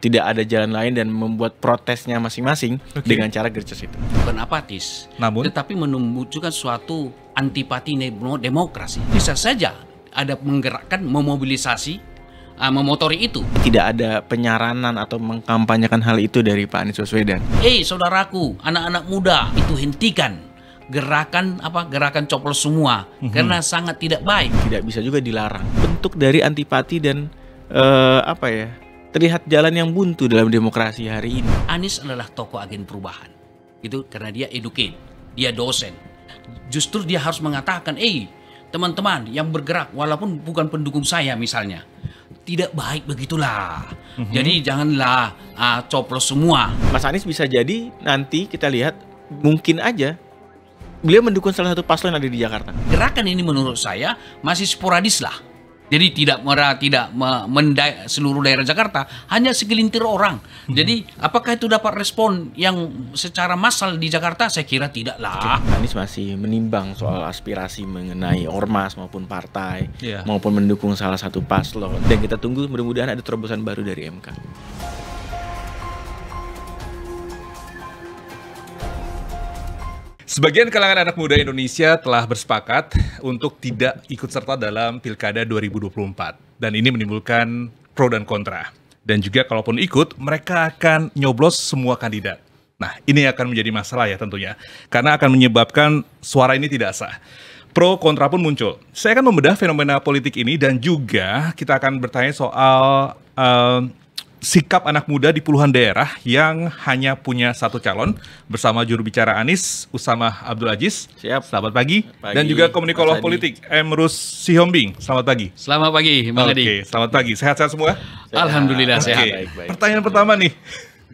Tidak ada jalan lain dan membuat protesnya masing-masing Oke. dengan cara gercos itu. bukan apatis, Namun? tetapi menunjukkan suatu antipati demokrasi. Bisa saja ada menggerakkan, memobilisasi, ah, memotori itu. Tidak ada penyaranan atau mengkampanyekan hal itu dari Pak Anies Baswedan. Eh, saudaraku, anak-anak muda, itu hentikan gerakan apa? Gerakan coplos semua karena sangat tidak baik. Tidak bisa juga dilarang. Bentuk dari antipati dan eh, apa ya? Terlihat jalan yang buntu dalam demokrasi hari ini. Anies adalah tokoh agen perubahan. Itu karena dia educate, dia dosen. Justru dia harus mengatakan, "Eh, teman-teman yang bergerak walaupun bukan pendukung saya misalnya, tidak baik begitulah. Jadi janganlah ah, coplos semua." Mas Anies bisa jadi nanti kita lihat mungkin aja beliau mendukung salah satu paslon yang ada di Jakarta. Gerakan ini menurut saya masih sporadis lah. Jadi tidak merah tidak me- mendai seluruh daerah Jakarta, hanya segelintir orang. Jadi apakah itu dapat respon yang secara massal di Jakarta? Saya kira tidak lah. Anies masih menimbang soal aspirasi mengenai ormas maupun partai Iya. maupun mendukung salah satu paslon dan kita tunggu mudah-mudahan ada terobosan baru dari MK. Sebagian kalangan anak muda Indonesia telah bersepakat untuk tidak ikut serta dalam Pilkada 2024 dan ini menimbulkan pro dan kontra. Dan juga kalaupun ikut, mereka akan nyoblos semua kandidat. Nah, ini akan menjadi masalah ya tentunya karena akan menyebabkan suara ini tidak sah. Pro kontra pun muncul. Saya akan membedah fenomena politik ini dan juga kita akan bertanya soal eh, sikap anak muda di puluhan daerah yang hanya punya satu calon bersama juru bicara Anies Usama Abdul Aziz. Siap. Selamat pagi. Pagi, Dan juga komunikolog politik Emrus Sihombing. Selamat pagi. Selamat pagi, Bang Oke, Adi. selamat pagi. Sehat-sehat semua? Alhamdulillah Oke. sehat. Baik, baik. Pertanyaan pertama nih.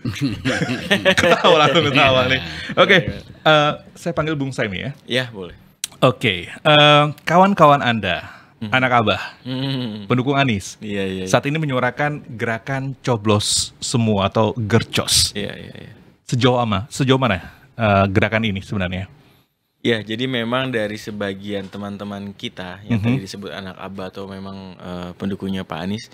ketawa langsung ketawa nih. Oke, eh, saya panggil Bung Saimi ya. Ya boleh. Oke, eh, kawan-kawan Anda, anak abah, Hmm. pendukung Anies, Iya iya. iya. saat ini menyuarakan gerakan coblos semua atau gercos. Iya iya iya. Sejauh ama, sejauh mana eh, gerakan ini sebenarnya? Ya, jadi memang dari sebagian teman-teman kita yang tadi disebut anak abah atau memang eh, pendukungnya Pak Anies,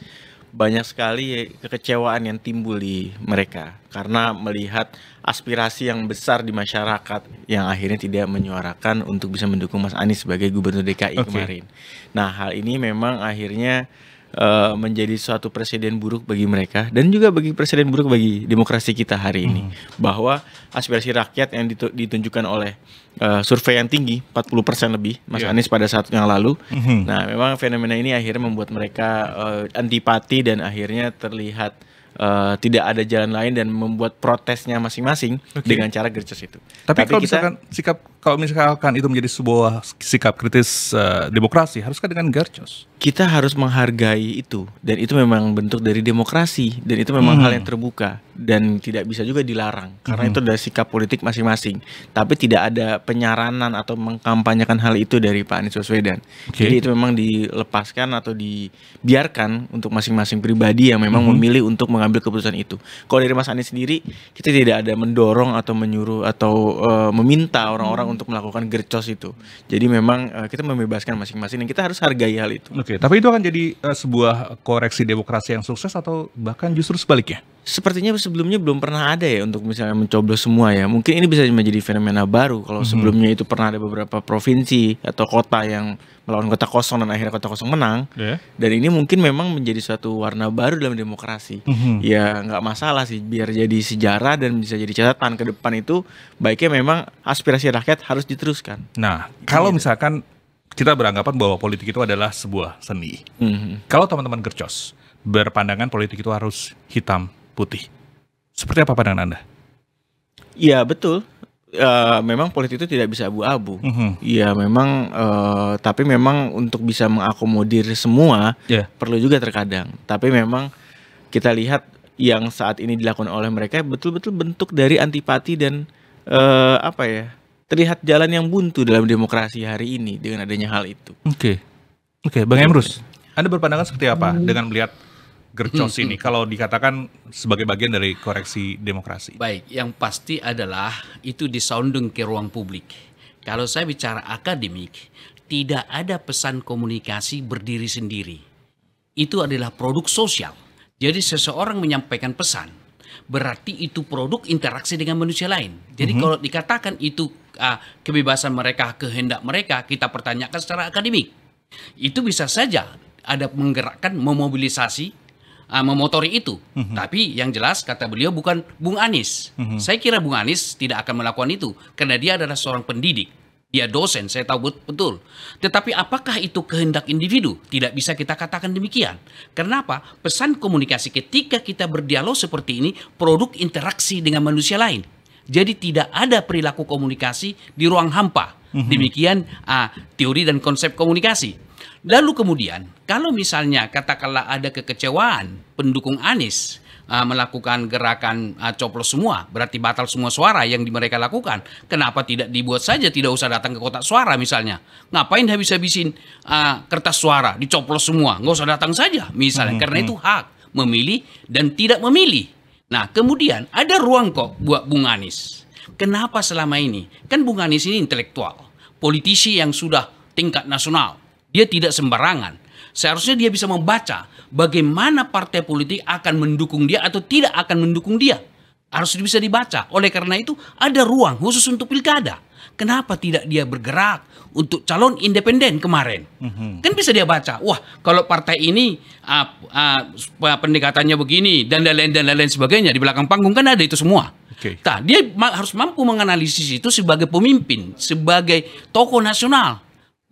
banyak sekali kekecewaan yang timbul di mereka karena melihat aspirasi yang besar di masyarakat yang akhirnya tidak menyuarakan untuk bisa mendukung Mas Anies sebagai gubernur DKI Oke. kemarin. Nah, hal ini memang akhirnya eh, menjadi suatu presiden buruk bagi mereka dan juga bagi presiden buruk bagi demokrasi kita hari ini bahwa aspirasi rakyat yang ditu- ditunjukkan oleh eh, survei yang tinggi 40% lebih Mas Iya. Anies pada saat yang lalu. Mhm. Nah, memang fenomena ini akhirnya membuat mereka eh, antipati dan akhirnya terlihat eh, tidak ada jalan lain dan membuat protesnya masing-masing Oke. dengan cara gercos itu. Tapi, kalau kita- misalkan sikap kalau misalkan itu menjadi sebuah sikap kritis eh, demokrasi, haruskah dengan gercos? kita harus menghargai itu dan itu memang bentuk dari demokrasi dan itu memang Hmm. hal yang terbuka dan tidak bisa juga dilarang karena itu adalah sikap politik masing-masing tapi tidak ada penyaranan atau mengkampanyekan hal itu dari Pak Anies Baswedan Oke. jadi itu memang dilepaskan atau dibiarkan untuk masing-masing pribadi yang memang Mhm. memilih untuk mengambil keputusan itu kalau dari Mas Anies sendiri kita tidak ada mendorong atau menyuruh atau eh, meminta orang-orang untuk melakukan gercos itu jadi memang eh, kita membebaskan masing-masing dan kita harus hargai hal itu Oke, tapi itu akan jadi eh, sebuah koreksi demokrasi yang sukses atau bahkan justru sebaliknya? Sepertinya sebelumnya belum pernah ada ya untuk misalnya mencoblos semua ya. Mungkin ini bisa menjadi fenomena baru kalau sebelumnya itu pernah ada beberapa provinsi atau kota yang melawan kota kosong dan akhirnya kota kosong menang. Ya. Dan ini mungkin memang menjadi suatu warna baru dalam demokrasi. Mhm. Ya nggak masalah sih biar jadi sejarah dan bisa jadi catatan ke depan itu baiknya memang aspirasi rakyat harus diteruskan. Nah, kalau misalkan kita beranggapan bahwa politik itu adalah sebuah seni. Mhm. Kalau teman-teman gercos berpandangan politik itu harus hitam putih. Seperti apa pandangan Anda? Iya betul. Eh, memang politik itu tidak bisa abu-abu. Mhm. Iya memang eh, tapi memang untuk bisa mengakomodir semua Ya. perlu juga terkadang. Tapi memang kita lihat yang saat ini dilakukan oleh mereka betul-betul bentuk dari antipati dan eh, apa ya? Terlihat jalan yang buntu dalam demokrasi hari ini dengan adanya hal itu. Oke. Oke, Bang Emrus. Anda berpandangan seperti apa dengan melihat gercos ini kalau dikatakan sebagai bagian dari koreksi demokrasi? Baik, yang pasti adalah itu disounding ke ruang publik. Kalau saya bicara akademik, tidak ada pesan komunikasi berdiri sendiri. Itu adalah produk sosial. Jadi seseorang menyampaikan pesan, berarti itu produk interaksi dengan manusia lain. Jadi kalau dikatakan itu uh, kebebasan mereka, kehendak mereka, kita pertanyakan secara akademik. Itu bisa saja ada menggerakkan, memobilisasi, uh, memotori itu. Tapi yang jelas kata beliau bukan Bung Anies. Saya kira Bung Anies tidak akan melakukan itu karena dia adalah seorang pendidik. Dia dosen, saya tahu bet- betul. Tetapi apakah itu kehendak individu? Tidak bisa kita katakan demikian. Kenapa? Pesan komunikasi ketika kita berdialog seperti ini produk interaksi dengan manusia lain. Jadi tidak ada perilaku komunikasi di ruang hampa. Demikian ah, teori dan konsep komunikasi. Lalu kemudian, kalau misalnya katakanlah ada kekecewaan pendukung Anies ah, melakukan gerakan ah, coplos semua, berarti batal semua suara yang mereka lakukan. Kenapa tidak dibuat saja tidak usah datang ke kotak suara misalnya? Ngapain habis-habisin ah, kertas suara dicoplos semua? Nggak usah datang saja misalnya, karena itu hak memilih dan tidak memilih. Nah, kemudian ada ruang kok buat Bung Anies. Kenapa selama ini? Kan Bung Anies ini intelektual, politisi yang sudah tingkat nasional. Dia tidak sembarangan. Seharusnya dia bisa membaca bagaimana partai politik akan mendukung dia atau tidak akan mendukung dia. Harus bisa dibaca. Oleh karena itu ada ruang khusus untuk pilkada. Kenapa tidak dia bergerak untuk calon independen kemarin? Kan bisa dia baca. Wah, kalau partai ini ah, ah, pendekatannya begini dan lain-lain dan lain-lain sebagainya di belakang panggung kan ada itu semua. Oke. Nah, dia ma- harus mampu menganalisis itu sebagai pemimpin, sebagai tokoh nasional.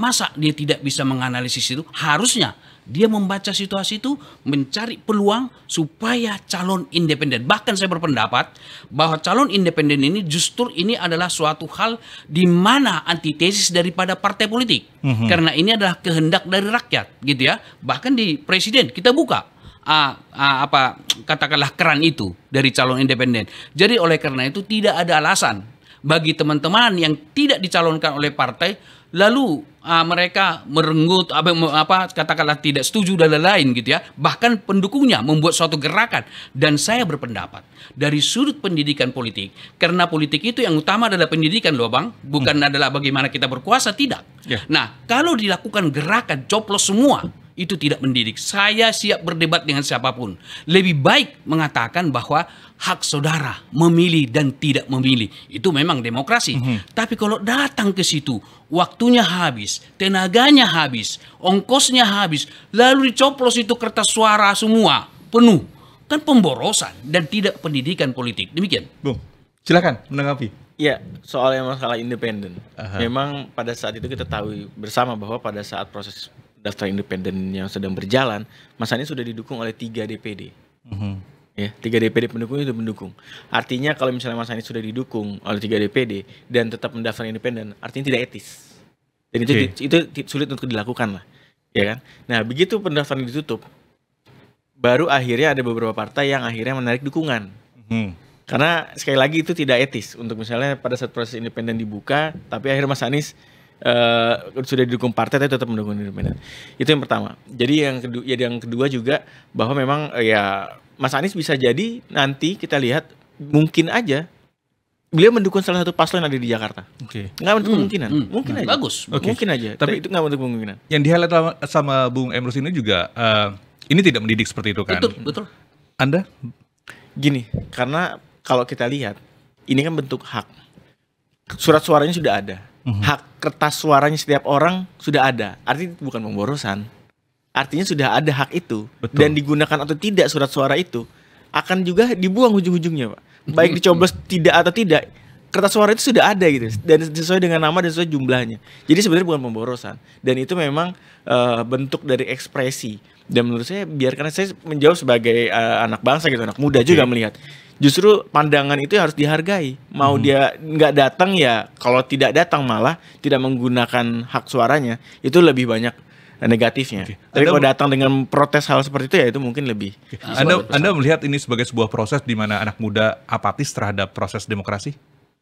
Masa dia tidak bisa menganalisis itu? Harusnya dia membaca situasi itu, mencari peluang supaya calon independen. Bahkan saya berpendapat bahwa calon independen ini justru ini adalah suatu hal di mana antitesis daripada partai politik. Karena ini adalah kehendak dari rakyat, gitu ya. Bahkan di presiden kita buka ah, ah, apa katakanlah keran itu dari calon independen. Jadi oleh karena itu tidak ada alasan bagi teman-teman yang tidak dicalonkan oleh partai lalu ah, mereka merenggut apa, apa katakanlah tidak setuju dan lain-lain gitu ya. Bahkan pendukungnya membuat suatu gerakan dan saya berpendapat dari sudut pendidikan politik karena politik itu yang utama adalah pendidikan loh Bang, bukan adalah bagaimana kita berkuasa tidak. Ya. Nah, kalau dilakukan gerakan coplos semua, itu tidak mendidik. Saya siap berdebat dengan siapa pun. Lebih baik mengatakan bahwa hak saudara memilih dan tidak memilih. Itu memang demokrasi. Tapi kalau datang ke situ, waktunya habis, tenaganya habis, ongkosnya habis, lalu dicoplos itu kertas suara semua, penuh. Kan pemborosan dan tidak pendidikan politik. Demikian. Bung, silakan menanggapi. Iya, soal yang masalah independen. Aha. Memang pada saat itu kita tahu bersama bahwa pada saat proses daftar independen yang sedang berjalan, Mas Anies sudah didukung oleh tiga DPD. Ya, tiga DPD pendukung itu mendukung. Artinya kalau misalnya Mas Anies sudah didukung oleh tiga DPD dan tetap mendaftar independen, artinya tidak etis. Dan itu Oke. itu sulit untuk dilakukan lah, ya kan? Nah, begitu pendaftaran ditutup, baru akhirnya ada beberapa partai yang akhirnya menarik dukungan. Hmm. Karena sekali lagi itu tidak etis untuk misalnya pada saat proses independen dibuka, tapi akhirnya Mas Anies eh, sudah didukung partai tapi tetap mendukung independen. Itu yang pertama. Jadi yang kedua, ya yang kedua juga bahwa memang eh, ya Mas Anies bisa jadi nanti kita lihat mungkin aja beliau mendukung salah satu paslon yang ada di Jakarta. Oke. Nggak untuk kemungkinan, hmm, mungkin hmm, aja. bagus. Oke. Mungkin aja. Tapi- Tapi itu nggak untuk kemungkinan. Yang di highlight sama, Bung Emrus ini juga eh, ini tidak mendidik seperti itu kan? Betul, betul. Anda? Gini, karena kalau kita lihat ini kan bentuk hak. Surat suaranya sudah ada. Hak kertas suaranya setiap orang sudah ada. Artinya bukan pemborosan. Artinya sudah ada hak itu Betul. dan digunakan atau tidak surat suara itu akan juga dibuang ujung-ujungnya, Pak. Baik dicoblos tidak atau tidak, kertas suara itu sudah ada gitu dan sesuai dengan nama dan sesuai jumlahnya. Jadi sebenarnya bukan pemborosan dan itu memang eh, bentuk dari ekspresi. Dan menurut saya biarkan saya menjawab sebagai eh, anak bangsa gitu, anak muda juga melihat. Justru pandangan itu harus dihargai. Mau dia nggak datang ya, kalau tidak datang malah tidak menggunakan hak suaranya itu lebih banyak negatifnya. Oke. Tapi Anda- kalau datang dengan protes hal seperti itu ya itu mungkin lebih. Anda, Anda melihat ini sebagai sebuah proses di mana anak muda apatis terhadap proses demokrasi?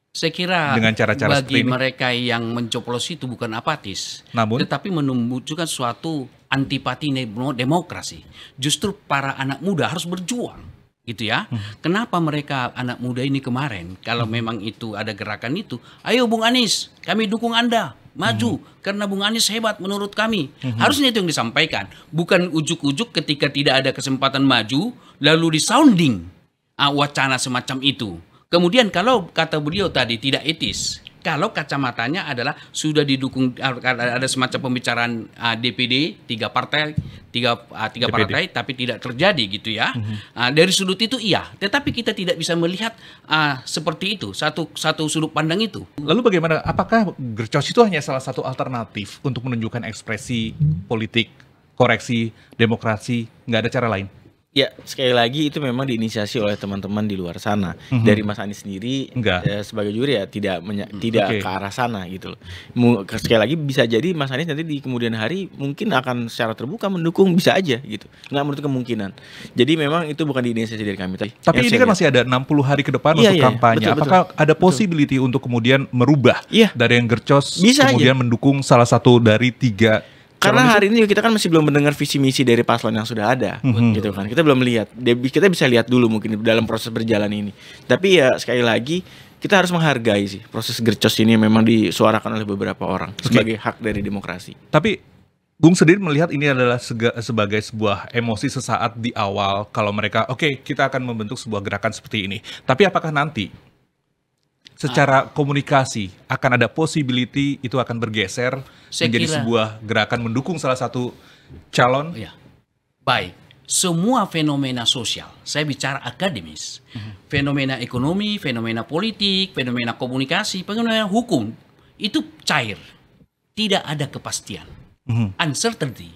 Saya kira Dengan cara-cara bagi seperti ini. mereka yang mencoplos itu bukan apatis, Namun? tetapi menunjukkan suatu antipati demo- demokrasi. Justru para anak muda harus berjuang, gitu ya. Hmm. Kenapa mereka anak muda ini kemarin, kalau memang itu ada gerakan itu, ayo Bung Anies, kami dukung Anda, maju karena Bung Anies hebat menurut kami. Harusnya itu yang disampaikan, bukan ujuk-ujuk ketika tidak ada kesempatan maju lalu disounding ah, wacana semacam itu. Kemudian kalau kata beliau tadi tidak etis, kalau kacamatanya adalah sudah didukung ada semacam pembicaraan ah, DPD tiga partai tiga ah, tiga DPD. partai tapi tidak terjadi gitu ya. Ah, dari sudut itu iya, tetapi kita tidak bisa melihat ah, seperti itu satu satu sudut pandang itu. Lalu bagaimana? Apakah gercos itu hanya salah satu alternatif untuk menunjukkan ekspresi politik, koreksi, demokrasi? Nggak ada cara lain? Ya, sekali lagi itu memang diinisiasi oleh teman-teman di luar sana. Dari Mas Anies sendiri Enggak. eh, sebagai juri ya tidak menya- tidak oke. ke arah sana gitu loh. Sekali lagi bisa jadi Mas Anies nanti di kemudian hari mungkin akan secara terbuka mendukung bisa aja gitu. Nggak menurut kemungkinan. Jadi memang itu bukan diinisiasi dari kami. Tapi yang ini kan lihat. masih ada 60 hari ke depan Iya, untuk iya, kampanye. betul, betul. Apakah ada possibility untuk kemudian merubah Iya. dari yang gercos Bisa kemudian mendukung salah satu dari tiga Karena hari ini kita kan masih belum mendengar visi misi dari paslon yang sudah ada, gitu kan. Kita belum lihat. Kita bisa lihat dulu mungkin dalam proses berjalan ini. Tapi ya sekali lagi kita harus menghargai sih proses gercos ini yang memang disuarakan oleh beberapa orang sebagai hak dari demokrasi. Tapi Bung sendiri melihat ini adalah sega- sebagai sebuah emosi sesaat di awal kalau mereka oke kita akan membentuk sebuah gerakan seperti ini. Tapi apakah nanti secara komunikasi akan ada possibility itu akan bergeser Saya menjadi kira- sebuah gerakan mendukung salah satu calon? Ya. Baik. Semua fenomena sosial, saya bicara akademis, fenomena ekonomi, fenomena politik, fenomena komunikasi, fenomena hukum, itu cair. Tidak ada kepastian. Mhm. Uncertainty.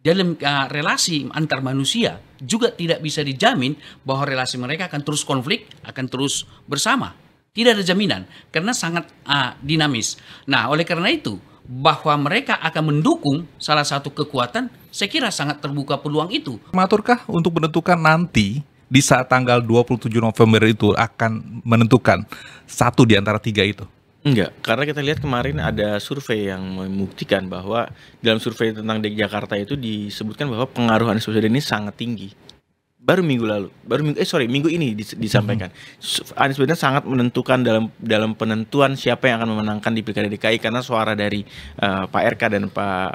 Dalam uh, relasi antar manusia juga tidak bisa dijamin bahwa relasi mereka akan terus konflik, akan terus bersama. Tidak ada jaminan karena sangat uh, dinamis. Nah, oleh karena itu bahwa mereka akan mendukung salah satu kekuatan, saya kira sangat terbuka peluang itu. Maturkah untuk menentukan nanti di saat tanggal 27 November itu akan menentukan satu di antara tiga itu? Enggak, karena kita lihat kemarin ada survei yang membuktikan bahwa dalam survei tentang DKI Jakarta itu disebutkan bahwa pengaruh Anies Baswedan ini sangat tinggi. Baru minggu lalu, baru minggu eh sorry minggu ini dis- disampaikan. Su- Anies Baswedan sangat menentukan dalam dalam penentuan siapa yang akan memenangkan di Pilkada DKI karena suara dari eh, Pak RK dan Pak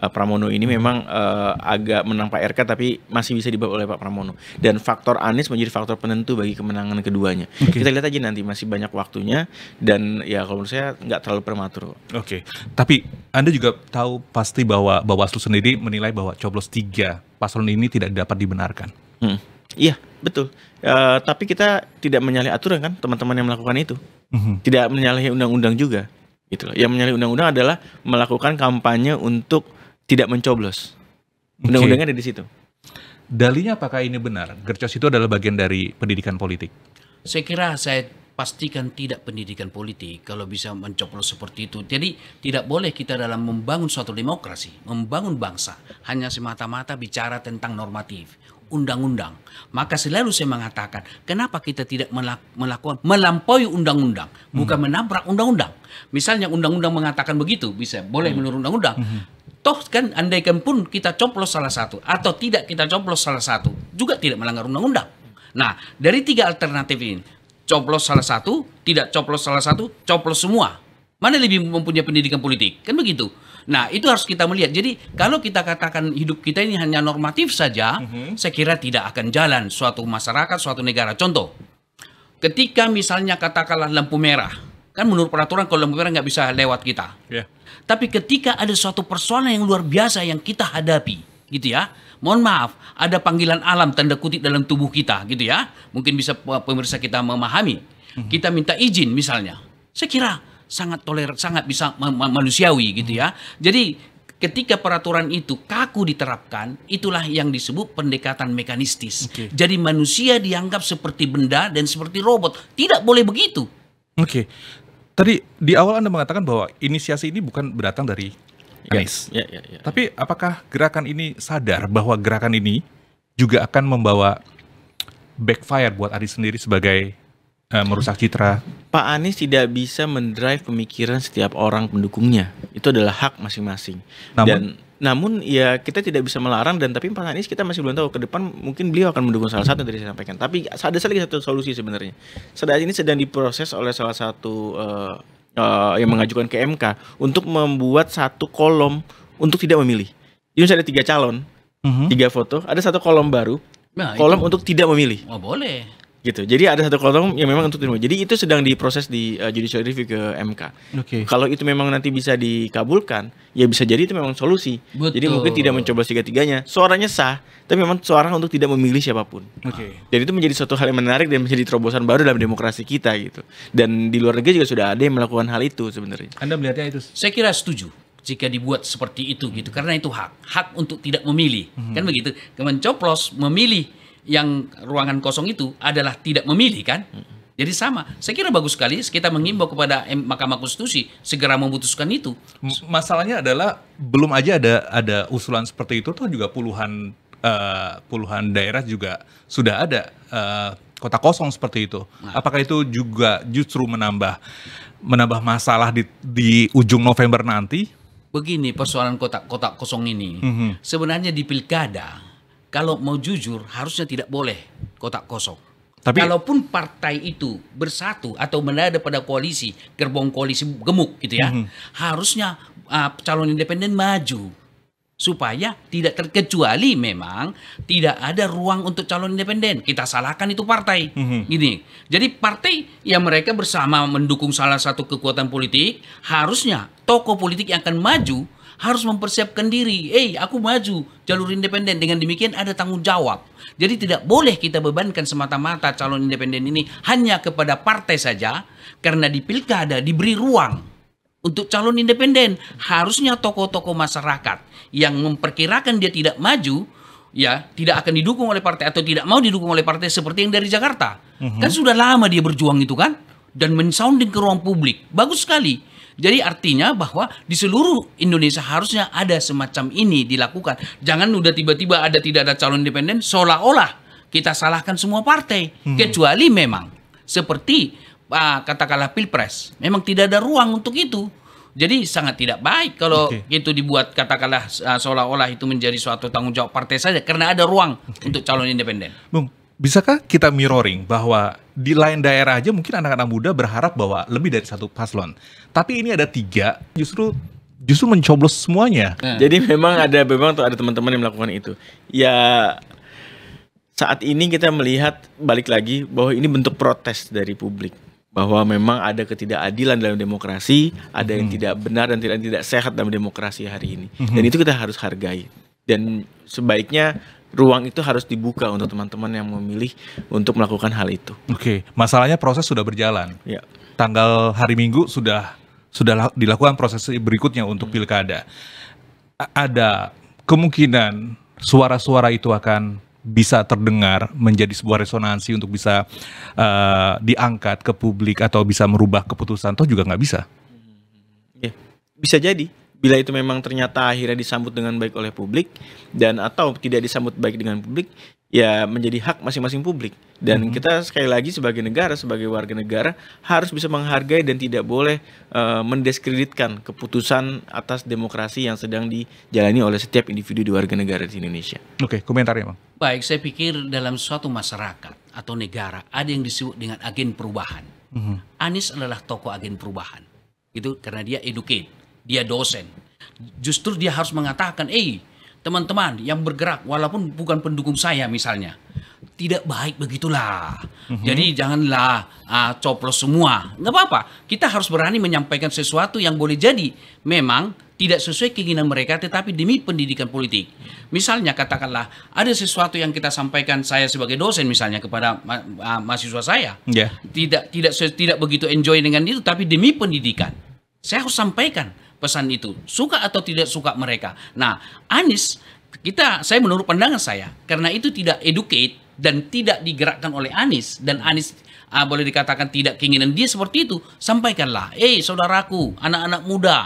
eh, Pramono ini memang eh, agak menang Pak RK tapi masih bisa dibawa oleh Pak Pramono dan faktor Anies menjadi faktor penentu bagi kemenangan keduanya. Oke. Kita lihat aja nanti masih banyak waktunya dan ya kalau menurut saya nggak terlalu prematur. Oke, tapi Anda juga tahu pasti bahwa Bawaslu sendiri menilai bahwa coblos tiga paslon ini tidak dapat dibenarkan. Hmm. Iya betul. Eh, tapi kita tidak menyalahi aturan kan teman-teman yang melakukan itu. Mhm. Tidak menyalahi undang-undang juga. Gitu loh. Yang menyalahi undang-undang adalah melakukan kampanye untuk tidak mencoblos. Undang-undangnya ada di situ. Dalinya apakah ini benar? Gercos itu adalah bagian dari pendidikan politik. Saya kira saya pastikan tidak pendidikan politik kalau bisa mencoblos seperti itu. Jadi tidak boleh kita dalam membangun suatu demokrasi, membangun bangsa hanya semata-mata bicara tentang normatif, undang-undang. Maka selalu saya mengatakan, kenapa kita tidak melak- melakukan melampaui undang-undang, bukan menabrak undang-undang. Misalnya undang-undang mengatakan begitu, bisa boleh menurut undang-undang. Toh kan andaikan pun kita coplos salah satu atau tidak kita coplos salah satu, juga tidak melanggar undang-undang. Nah, dari tiga alternatif ini, coplos salah satu, tidak coplos salah satu, coplos semua. Mana lebih mempunyai pendidikan politik? Kan begitu. Nah, itu harus kita melihat. Jadi, kalau kita katakan hidup kita ini hanya normatif saja, saya kira tidak akan jalan suatu masyarakat, suatu negara. Contoh, ketika misalnya katakanlah lampu merah, kan menurut peraturan kalau lampu merah nggak bisa lewat kita. Ya. Tapi ketika ada suatu persoalan yang luar biasa yang kita hadapi, gitu ya. Mohon maaf, ada panggilan alam tanda kutip dalam tubuh kita, gitu ya. Mungkin bisa pe- pemirsa kita memahami. Kita minta izin misalnya. Saya kira sangat toler, sangat bisa ma- ma- manusiawi, gitu ya. Jadi ketika peraturan itu kaku diterapkan, itulah yang disebut pendekatan mekanistis. Oke. Jadi manusia dianggap seperti benda dan seperti robot. Tidak boleh begitu. Oke. Tadi di awal Anda mengatakan bahwa inisiasi ini bukan berdatang dari Anies. Ya, ya, ya. Tapi apakah gerakan ini sadar bahwa gerakan ini juga akan membawa backfire buat Anies sendiri sebagai eh, merusak citra? Pak Anies tidak bisa mendrive pemikiran setiap orang pendukungnya. Itu adalah hak masing-masing. Namun- Dan namun ya kita tidak bisa melarang dan tapi Pak Anies kita masih belum tahu ke depan mungkin beliau akan mendukung salah satu yang tadi saya sampaikan. Tapi ada lagi satu solusi sebenarnya. Saat ini sedang diproses oleh salah satu eh, eh, yang mengajukan ke MK untuk membuat satu kolom untuk tidak memilih. Jadi misalnya ada tiga calon, Mhm. tiga foto, ada satu kolom baru, Nah, kolom itu. untuk tidak memilih. Oh, boleh. Gitu. Jadi ada satu kolom yang memang untuk memilih. Jadi itu sedang diproses di uh, judicial review ke MK. Oke. Kalau itu memang nanti bisa dikabulkan, ya bisa jadi itu memang solusi. Betul. Jadi mungkin tidak mencoba tiga-tiganya. Suaranya sah, tapi memang suara untuk tidak memilih siapa pun. Oke. Jadi itu menjadi suatu hal yang menarik dan menjadi terobosan baru dalam demokrasi kita gitu. Dan di luar negeri juga sudah ada yang melakukan hal itu sebenarnya. Anda melihatnya itu? Saya kira setuju jika dibuat seperti itu gitu karena itu hak hak untuk tidak memilih kan begitu mencoplos memilih yang ruangan kosong itu adalah tidak memilih kan jadi sama saya kira bagus sekali kita mengimbau kepada Mahkamah Konstitusi segera memutuskan itu Masalahnya adalah belum aja ada ada usulan seperti itu toh juga puluhan eh, puluhan daerah juga sudah ada eh, kota kosong seperti itu. Apakah itu juga justru menambah menambah masalah di di ujung November nanti? begini persoalan kotak-kotak kosong ini Mhm. sebenarnya di pilkada kalau mau jujur harusnya tidak boleh kotak kosong. Tapi- kalaupun partai itu bersatu atau menada pada koalisi gerbong koalisi gemuk gitu ya harusnya uh, calon independen maju. Supaya tidak terkecuali memang tidak ada ruang untuk calon independen. Kita salahkan itu partai. Gini jadi partai yang mereka bersama mendukung salah satu kekuatan politik harusnya tokoh politik yang akan maju harus mempersiapkan diri. Eh aku maju jalur independen. Dengan demikian ada tanggung jawab. Jadi tidak boleh kita bebankan semata-mata calon independen ini hanya kepada partai saja. Karena di pilkada diberi ruang untuk calon independen. Harusnya tokoh-tokoh masyarakat yang memperkirakan dia tidak maju ya tidak akan didukung oleh partai atau tidak mau didukung oleh partai seperti yang dari Jakarta. Kan sudah lama dia berjuang itu kan. Dan mensounding ke ruang publik. Bagus sekali jadi artinya bahwa di seluruh Indonesia harusnya ada semacam ini dilakukan. Jangan udah tiba-tiba ada tidak ada calon independen seolah-olah kita salahkan semua partai. Kecuali memang seperti ah, katakanlah pilpres memang tidak ada ruang untuk itu. Jadi sangat tidak baik kalau Oke. itu dibuat katakanlah ah, seolah-olah itu menjadi suatu tanggung jawab partai saja karena ada ruang untuk calon independen. Bung, bisakah kita mirroring bahwa di lain daerah aja mungkin anak-anak muda berharap bahwa lebih dari satu paslon. Tapi ini ada tiga, justru justru mencoblos semuanya. Nah. Jadi memang ada memang tuh ada teman-teman yang melakukan itu. Ya saat ini kita melihat balik lagi bahwa ini bentuk protes dari publik bahwa memang ada ketidakadilan dalam demokrasi, ada yang tidak benar dan tidak tidak sehat dalam demokrasi hari ini. Dan itu kita harus hargai. Dan sebaiknya ruang itu harus dibuka untuk teman-teman yang memilih untuk melakukan hal itu. Oke, masalahnya proses sudah berjalan. Ya. Tanggal hari Minggu sudah sudah la- dilakukan proses berikutnya untuk pilkada. A- ada kemungkinan suara-suara itu akan bisa terdengar menjadi sebuah resonansi untuk bisa eh, diangkat ke publik atau bisa merubah keputusan. Toh juga nggak bisa. Ya, bisa jadi bila itu memang ternyata akhirnya disambut dengan baik oleh publik dan atau tidak disambut baik dengan publik ya menjadi hak masing-masing publik. Dan kita sekali lagi sebagai negara sebagai warga negara harus bisa menghargai dan tidak boleh eh, mendiskreditkan keputusan atas demokrasi yang sedang dijalani oleh setiap individu di warga negara di Indonesia. Oke, komentarnya bang. baik saya pikir dalam suatu masyarakat atau negara ada yang disebut dengan agen perubahan. Anies adalah tokoh agen perubahan. Itu karena dia educate dia dosen justru dia harus mengatakan eh teman-teman yang bergerak walaupun bukan pendukung saya misalnya tidak baik begitulah jadi janganlah ah, coplos semua nggak apa-apa kita harus berani menyampaikan sesuatu yang boleh jadi memang tidak sesuai keinginan mereka tetapi demi pendidikan politik. Misalnya katakanlah ada sesuatu yang kita sampaikan saya sebagai dosen misalnya kepada ma- ma- mahasiswa saya. Ya. Tidak tidak tidak begitu enjoy dengan itu tapi demi pendidikan. Saya harus sampaikan pesan itu. Suka atau tidak suka mereka. Nah, Anies kita saya menurut pandangan saya karena itu tidak educate dan tidak digerakkan oleh Anies dan Anies ah, boleh dikatakan tidak keinginan dia seperti itu, sampaikanlah, "Eh, saudaraku, anak-anak muda,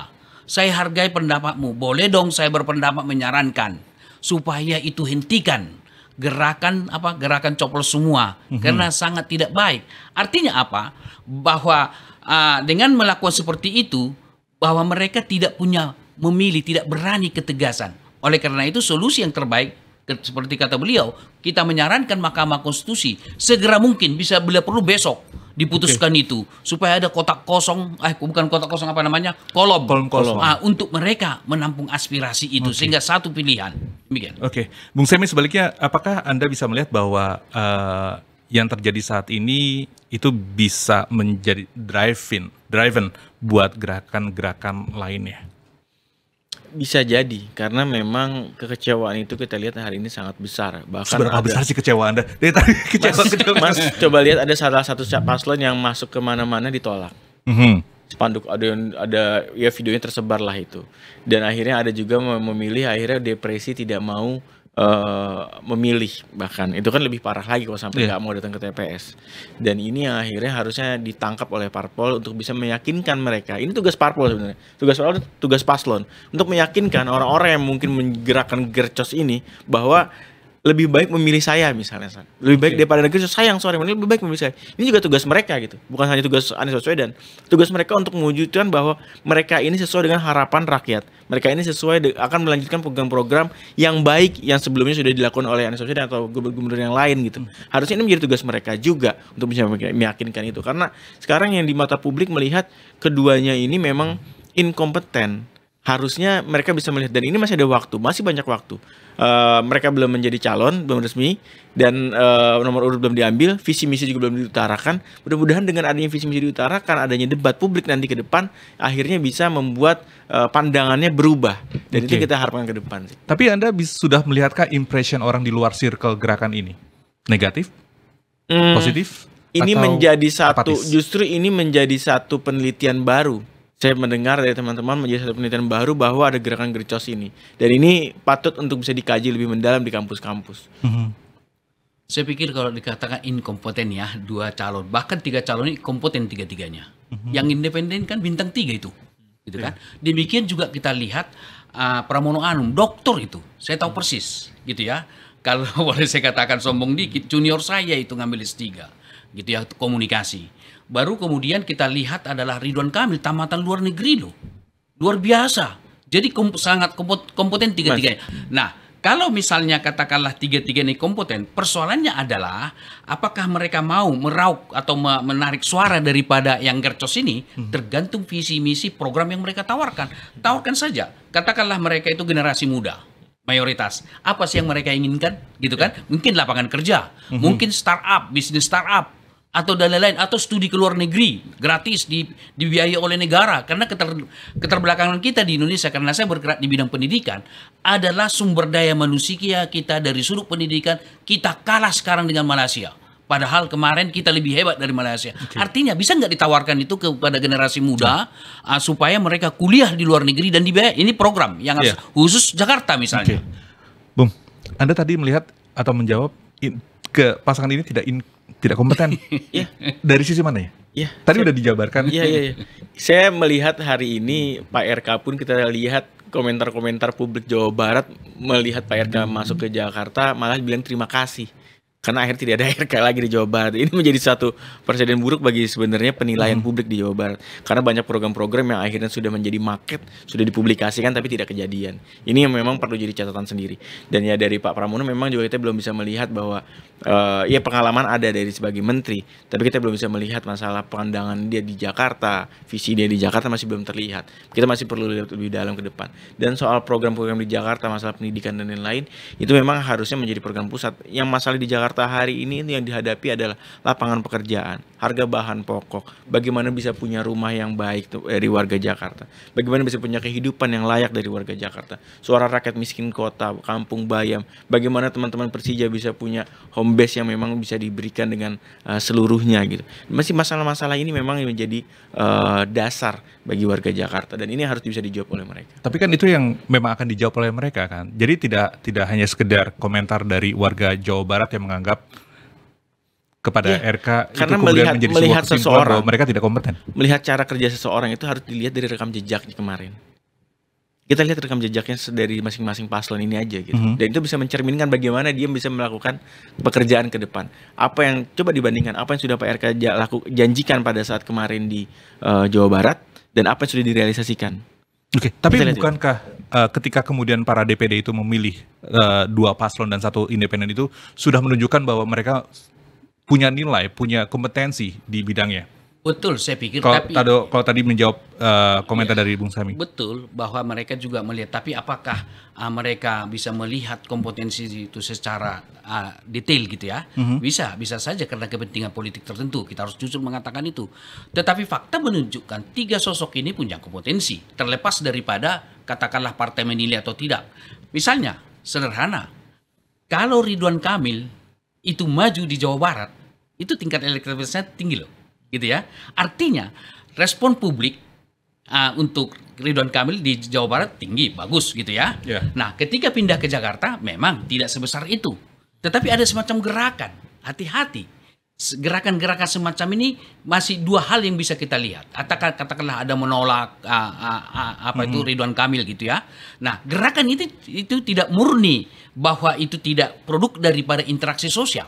saya hargai pendapatmu. Boleh dong saya berpendapat menyarankan supaya itu hentikan gerakan apa gerakan coplos semua karena sangat tidak baik. Artinya apa? Bahwa ah, dengan melakukan seperti itu bahwa mereka tidak punya memilih, tidak berani ketegasan. Oleh karena itu solusi yang terbaik seperti kata beliau, kita menyarankan Mahkamah Konstitusi segera mungkin bisa bila perlu besok diputuskan itu supaya ada kotak kosong, eh bukan kotak kosong apa namanya, kolom, Kolom kosong. Ah, untuk mereka menampung aspirasi itu sehingga satu pilihan. Demikian. Oke, Bung Semi sebaliknya, apakah anda bisa melihat bahwa eh, yang terjadi saat ini itu bisa menjadi drive-in, driven buat gerakan-gerakan lainnya? Bisa jadi karena memang kekecewaan itu kita lihat hari ini sangat besar. Bahkan Seberapa ada- besar sih kecewa anda? Dari tadi kecewa, kecewa. Mas coba lihat ada salah satu paslon yang masuk ke mana-mana ditolak. Mhm. Spanduk ada yang ada ya videonya tersebar lah itu. Dan akhirnya ada juga mem- memilih akhirnya depresi tidak mau eh, memilih bahkan itu kan lebih parah lagi kalau sampai Iya. nggak mau datang ke TPS. Dan ini yang akhirnya harusnya ditangkap oleh parpol untuk bisa meyakinkan mereka. Ini tugas parpol sebenarnya. Tugas parpol tugas paslon untuk meyakinkan orang-orang yang mungkin menggerakkan gercos ini bahwa lebih baik memilih saya misalnya San. lebih baik daripada negeri sayang sorry lebih baik memilih saya. Ini juga tugas mereka gitu. Bukan hanya tugas Anies Baswedan. Tugas mereka untuk mewujudkan bahwa mereka ini sesuai dengan harapan rakyat. Mereka ini sesuai akan melanjutkan program-program yang baik yang sebelumnya sudah dilakukan oleh Anies Baswedan atau gubernur-gubernur yang lain gitu. Harusnya ini menjadi tugas mereka juga untuk bisa meyakinkan itu. Karena sekarang yang di mata publik melihat keduanya ini memang inkompeten. Harusnya mereka bisa melihat dan ini masih ada waktu masih banyak waktu Eh, mereka belum menjadi calon belum resmi dan eh, nomor urut belum diambil visi misi juga belum diutarakan mudah-mudahan dengan adanya visi misi diutarakan adanya debat publik nanti ke depan akhirnya bisa membuat eh, pandangannya berubah dan itu Oke. kita harapkan ke depan sih Tapi anda bis- sudah melihatkah impression orang di luar circle gerakan ini? Negatif? Hmm, Positif? ini Atau menjadi satu apatis? justru ini menjadi satu penelitian baru saya mendengar dari teman-teman menjadi satu penelitian baru bahwa ada gerakan gercos ini dan ini patut untuk bisa dikaji lebih mendalam di kampus-kampus Mhm. Saya pikir kalau dikatakan inkompeten ya dua calon, bahkan tiga calon ini kompeten tiga-tiganya. Yang independen kan bintang tiga itu, gitu kan. Demikian juga kita lihat uh, Pramono Anung, doktor itu, saya tahu persis, gitu ya. Kalau boleh saya katakan sombong dikit, junior saya itu ngambil S3, gitu ya, komunikasi. Baru kemudian kita lihat adalah Ridwan Kamil, tamatan luar negeri loh, luar biasa. Jadi kom- sangat kompeten tiga-tiganya. Nah, kalau misalnya katakanlah tiga-tiga ini kompeten, persoalannya adalah apakah mereka mau meraup atau me- menarik suara daripada yang gercos ini tergantung visi misi program yang mereka tawarkan. Tawarkan saja. Katakanlah mereka itu generasi muda mayoritas. Apa sih yang mereka inginkan? Gitu kan? Mungkin lapangan kerja, mungkin startup, bisnis startup atau dan lain-lain atau studi ke luar negeri gratis di dibiayai oleh negara. Karena keter, keterbelakangan kita di Indonesia karena saya bergerak di bidang pendidikan adalah sumber daya manusia kita dari sudut pendidikan kita kalah sekarang dengan Malaysia. Padahal kemarin kita lebih hebat dari Malaysia. Artinya bisa nggak ditawarkan itu kepada generasi muda ah, supaya mereka kuliah di luar negeri dan dibiayai? Ini program yang Iya. khusus Jakarta misalnya. Bung, Anda tadi melihat atau menjawab ke pasangan ini tidak in- tidak kompeten. Iya. Dari sisi mana ya? Iya. Tadi udah dijabarkan. Iya iya iya. Saya melihat hari ini Pak RK pun kita lihat komentar-komentar publik Jawa Barat melihat Pak RK masuk ke Jakarta malah bilang terima kasih. Karena akhirnya tidak ada RK lagi di Jawa Barat. Ini menjadi satu presiden buruk bagi sebenarnya penilaian publik di Jawa Barat. Karena banyak program-program yang akhirnya sudah menjadi market, sudah dipublikasikan tapi tidak kejadian. Ini yang memang perlu jadi catatan sendiri. Dan ya dari Pak Pramono memang juga kita belum bisa melihat bahwa eh, ya pengalaman ada dari sebagai menteri, tapi kita belum bisa melihat masalah pandangan dia di Jakarta, visi dia di Jakarta masih belum terlihat. Kita masih perlu lihat lebih dalam ke depan. Dan soal program-program di Jakarta, masalah pendidikan dan lain-lain, itu memang harusnya menjadi program pusat. Yang masalah di Jakarta hari ini yang dihadapi adalah lapangan pekerjaan, harga bahan pokok, bagaimana bisa punya rumah yang baik tuh dari warga Jakarta, bagaimana bisa punya kehidupan yang layak dari warga Jakarta, suara rakyat miskin kota, kampung bayam, bagaimana teman-teman Persija bisa punya home base yang memang bisa diberikan dengan uh, seluruhnya gitu. Masih masalah-masalah ini memang menjadi uh, dasar bagi warga Jakarta dan ini harus bisa dijawab oleh mereka. Tapi kan itu yang memang akan dijawab oleh mereka kan. Jadi tidak tidak hanya sekedar komentar dari warga Jawa Barat yang menganggap kepada Iya, RK itu karena kemudian melihat- menjadi melihat seseorang. bahwa mereka tidak kompeten. Melihat cara kerja seseorang itu harus dilihat dari rekam jejaknya kemarin. Kita lihat rekam jejaknya dari masing-masing paslon ini aja gitu. Mhm. Dan itu bisa mencerminkan bagaimana dia bisa melakukan pekerjaan ke depan. Apa yang coba dibandingkan apa yang sudah Pak RK laku, janjikan pada saat kemarin di eh, Jawa Barat dan apa yang sudah direalisasikan. Oke, tapi Kita lihat bukankah uh, ketika kemudian para DPD itu memilih uh, dua paslon dan satu independen itu sudah menunjukkan bahwa mereka punya nilai, punya kompetensi di bidangnya. Betul, saya pikir. Kalau tapi tadi, kalau tadi menjawab uh, komentar Iya. dari Bung Sami. betul bahwa mereka juga melihat. Tapi apakah ah, mereka bisa melihat kompetensi itu secara ah, detail gitu ya? Bisa, bisa saja karena kepentingan politik tertentu. Kita harus jujur mengatakan itu. Tetapi fakta menunjukkan tiga sosok ini punya kompetensi, terlepas daripada katakanlah partai menilai atau tidak. Misalnya, sederhana, kalau Ridwan Kamil itu maju di Jawa Barat, itu tingkat elektabilitasnya tinggi loh, gitu ya. Artinya respon publik ah, untuk Ridwan Kamil di Jawa Barat tinggi, bagus gitu ya. Ya. Nah, ketika pindah ke Jakarta memang tidak sebesar itu. Tetapi ada semacam gerakan, hati-hati. Gerakan-gerakan semacam ini masih dua hal yang bisa kita lihat. Katakan katakanlah ada menolak ah, ah, ah, apa itu Ridwan Kamil gitu ya. Nah, gerakan itu itu tidak murni bahwa itu tidak produk daripada interaksi sosial.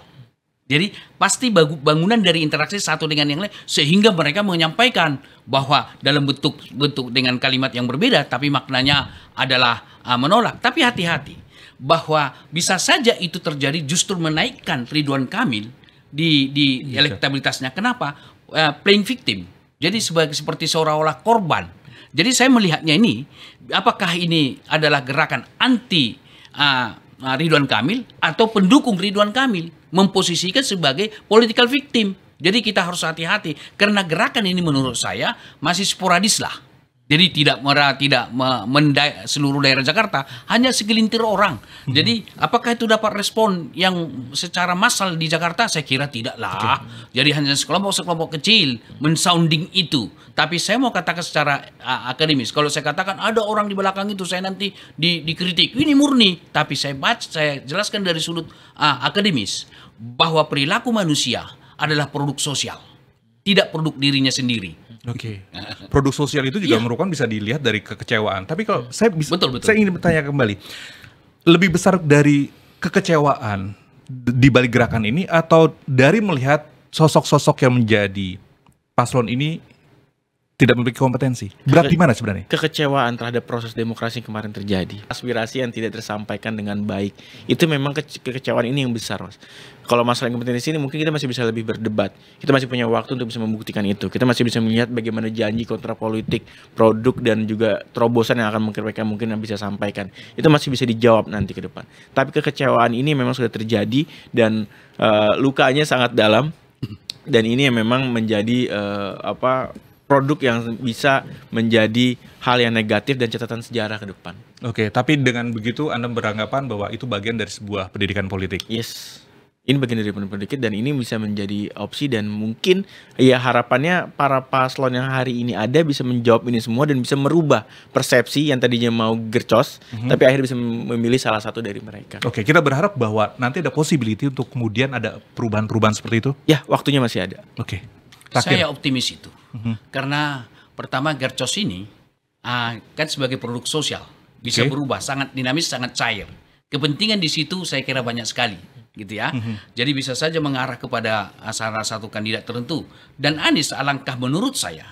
Jadi pasti bangunan dari interaksi satu dengan yang lain sehingga mereka menyampaikan bahwa dalam bentuk bentuk dengan kalimat yang berbeda tapi maknanya adalah ah, menolak. Tapi hati-hati bahwa bisa saja itu terjadi justru menaikkan Ridwan Kamil di di elektabilitasnya. Kenapa? Eh, playing victim. Jadi sebagai seperti seolah-olah korban. Jadi saya melihatnya ini apakah ini adalah gerakan anti ah, Ridwan Kamil atau pendukung Ridwan Kamil memposisikan sebagai political victim. Jadi kita harus hati-hati karena gerakan ini menurut saya masih sporadis lah. Jadi tidak merah tidak me- mendai seluruh daerah Jakarta, hanya segelintir orang. Jadi apakah itu dapat respon yang secara massal di Jakarta? Saya kira tidak lah. Jadi hanya sekelompok-sekelompok kecil mensounding itu. Tapi saya mau katakan secara uh, akademis. Kalau saya katakan ada orang di belakang itu, saya nanti di, dikritik. Ini murni. Tapi saya baca, saya jelaskan dari sudut uh, akademis bahwa perilaku manusia adalah produk sosial, tidak produk dirinya sendiri. Oke. Produk sosial itu juga Iya. merupakan bisa dilihat dari kekecewaan. Tapi kalau saya bisa, Betul, betul. saya ingin bertanya kembali, lebih besar dari kekecewaan di balik gerakan ini atau dari melihat sosok-sosok yang menjadi paslon ini tidak memiliki kompetensi? Berat di mana sebenarnya? kekecewaan terhadap proses demokrasi yang kemarin terjadi, aspirasi yang tidak tersampaikan dengan baik, itu memang kece- kekecewaan ini yang besar, mas. Kalau masalah kompetensi ini mungkin kita masih bisa lebih berdebat, kita masih punya waktu untuk bisa membuktikan itu, kita masih bisa melihat bagaimana janji kontra politik, produk dan juga terobosan yang akan mungkin mereka mungkin bisa sampaikan, itu masih bisa dijawab nanti ke depan. Tapi kekecewaan ini memang sudah terjadi dan eh, lukanya sangat dalam dan ini yang memang menjadi eh, apa produk yang bisa menjadi hal yang negatif dan catatan sejarah ke depan. Oke, tapi dengan begitu Anda beranggapan bahwa itu bagian dari sebuah pendidikan politik. Yes. Ini bagian dari pendidikan politik dan ini bisa menjadi opsi dan mungkin ya harapannya para paslon yang hari ini ada bisa menjawab ini semua dan bisa merubah persepsi yang tadinya mau gercos tapi akhirnya bisa memilih salah satu dari mereka. Oke, kita berharap bahwa nanti ada possibility untuk kemudian ada perubahan-perubahan seperti itu. Ya, waktunya masih ada. Oke. Terakhir. Saya optimis itu. Karena pertama Gercos ini ah, kan sebagai produk sosial bisa Oke. berubah, sangat dinamis, sangat cair. Kepentingan di situ saya kira banyak sekali, gitu ya. Jadi bisa saja mengarah kepada ah, salah satu kandidat tertentu. Dan Anies alangkah menurut saya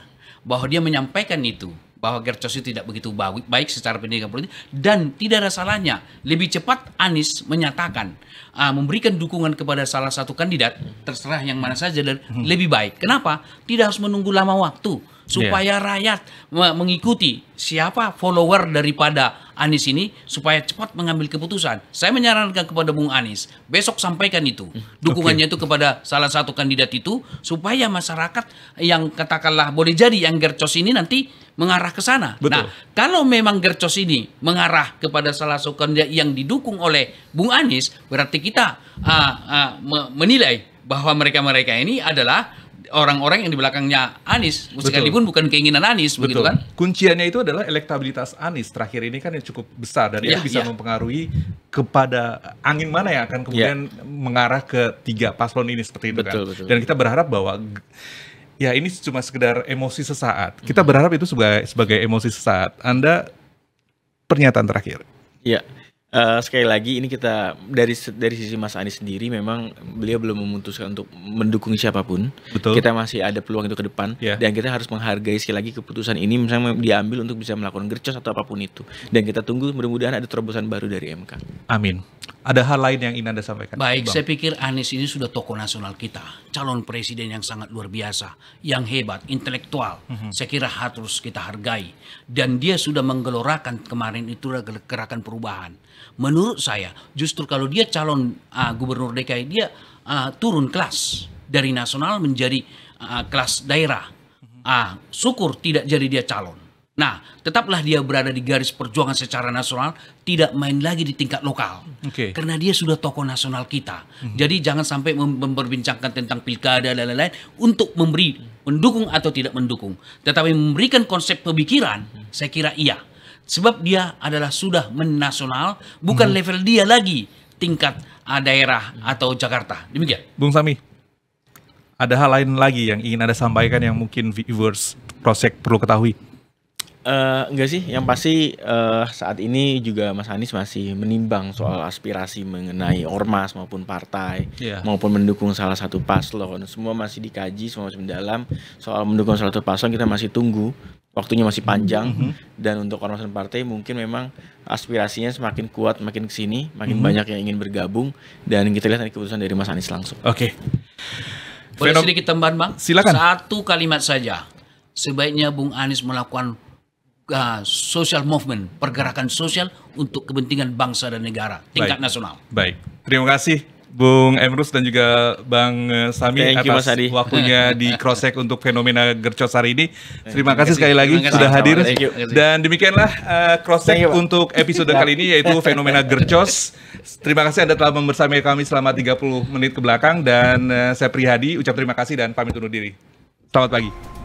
bahwa dia menyampaikan itu bahwa Gercos itu tidak begitu baik, baik secara pendidikan politik dan tidak ada salahnya lebih cepat Anies menyatakan ah, memberikan dukungan kepada salah satu kandidat terserah yang mana saja dan lebih baik. Kenapa? Tidak harus menunggu lama waktu supaya rakyat me- mengikuti siapa follower daripada Anies ini supaya cepat mengambil keputusan. Saya menyarankan kepada Bung Anies besok sampaikan itu dukungannya itu kepada salah satu kandidat itu supaya masyarakat yang katakanlah boleh jadi yang gercos ini nanti mengarah ke sana. Betul. Nah, kalau memang gercos ini mengarah kepada salah satu kandidat yang didukung oleh Bung Anies, berarti kita ah, me- menilai bahwa mereka-mereka ini adalah orang-orang yang di belakangnya Anies, sekalipun bukan keinginan Anies, begitu Betul. kan? Kunciannya itu adalah elektabilitas Anies terakhir ini kan yang cukup besar dan Ya, itu bisa ya. mempengaruhi kepada angin mana yang akan kemudian mengarah ke tiga paslon ini seperti itu Betul, kan. betul. Dan kita berharap bahwa ya ini cuma sekedar emosi sesaat. Kita berharap itu sebagai sebagai emosi sesaat. Anda pernyataan terakhir. Ya, eh, sekali lagi ini kita dari dari sisi Mas Anies sendiri memang beliau belum memutuskan untuk mendukung siapa pun. Betul. Kita masih ada peluang itu ke depan Ya. dan kita harus menghargai sekali lagi keputusan ini misalnya diambil untuk bisa melakukan gercos atau apa pun itu. Dan kita tunggu mudah-mudahan ada terobosan baru dari MK. Amin. Ada hal lain yang ingin Anda sampaikan? Baik, Bang? saya pikir Anies ini sudah tokoh nasional kita, calon presiden yang sangat luar biasa, yang hebat, intelektual. Mhm. Saya kira harus kita hargai. Dan dia sudah menggelorakan kemarin itu gerakan perubahan. Menurut saya, justru kalau dia calon ah, gubernur DKI, dia ah, turun kelas dari nasional menjadi ah, kelas daerah. Ah, syukur tidak jadi dia calon. Nah, tetaplah dia berada di garis perjuangan secara nasional, tidak main lagi di tingkat lokal. Oke. Karena dia sudah tokoh nasional kita. Jadi jangan sampai mem- memperbincangkan tentang pilkada dan lain-lain untuk memberi mendukung atau tidak mendukung. Tetapi memberikan konsep pemikiran, saya kira iya. Sebab dia adalah sudah menasional, bukan level dia lagi tingkat ah, daerah atau Jakarta. Demikian. Bung Sami, ada hal lain lagi yang ingin Anda sampaikan yang mungkin viewers Prosek perlu ketahui? Eh, enggak sih, yang pasti eh, saat ini juga Mas Anies masih menimbang soal aspirasi mengenai ormas maupun partai Iya. maupun mendukung salah satu paslon. Semua masih dikaji, semua masih mendalam. Soal mendukung salah satu paslon kita masih tunggu, waktunya masih panjang. Dan untuk ormas dan partai mungkin memang aspirasinya semakin kuat, makin ke sini, makin banyak yang ingin bergabung. Dan kita lihat nanti keputusan dari Mas Anies langsung. Oke. Boleh Fenom- sedikit tambahan bang? Silakan. Satu kalimat saja. Sebaiknya Bung Anies melakukan uh, social movement, pergerakan sosial untuk kepentingan bangsa dan negara tingkat Baik. nasional. Baik, terima kasih Bung Emrus dan juga Bang eh, Sami Thank you, atas Mas Adi. waktunya di Crossek untuk fenomena Gercos hari ini. Terima kasih sekali lagi kasih. sudah hadir. Thank you. Dan demikianlah eh, Crossek Thank you, Pak. untuk episode kali ini yaitu fenomena Gercos. Terima kasih Anda telah bersama kami selama 30 menit ke belakang dan eh, saya Prihadi ucap terima kasih dan pamit undur diri. Selamat pagi.